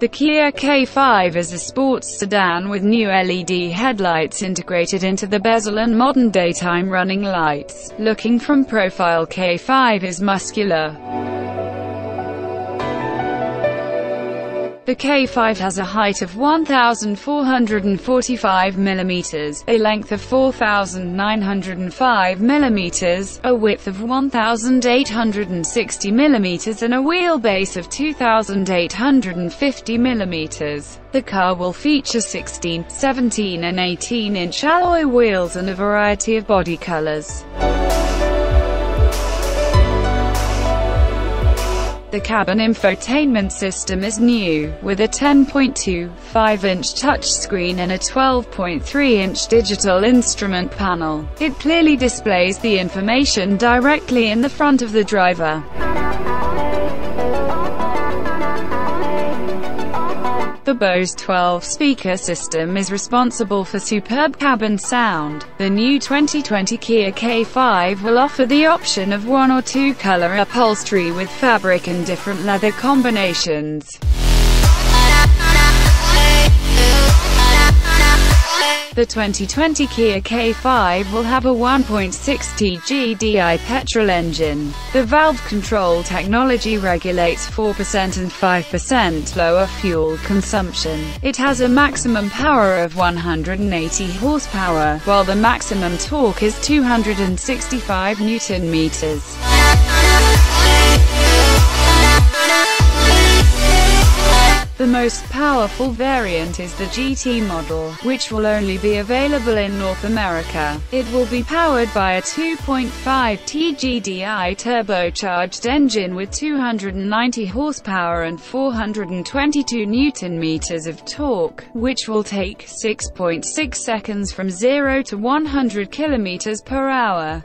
The Kia K5 is a sports sedan with new LED headlights integrated into the bezel and modern daytime running lights. Looking from profile K5 is muscular. The K5 has a height of 1,445 mm, a length of 4,905 mm, a width of 1,860 mm and a wheelbase of 2,850 mm. The car will feature 16, 17 and 18-inch alloy wheels and a variety of body colors. The cabin infotainment system is new, with a 10.25-inch touchscreen and a 12.3-inch digital instrument panel. It clearly displays the information directly in the front of the driver. The Bose 12-speaker system is responsible for superb cabin sound. The new 2020 Kia K5 will offer the option of one or two color upholstery with fabric and different leather combinations. The 2020 Kia K5 will have a 1.6T GDI petrol engine. The valve control technology regulates 4% and 5% lower fuel consumption. It has a maximum power of 180 horsepower, while the maximum torque is 265 newton meters. Most powerful variant is the GT model, which will only be available in North America. It will be powered by a 2.5 TGDI turbocharged engine with 290 horsepower and 422 newton-meters of torque, which will take 6.6 .6 seconds from 0 to 100 kilometers per hour.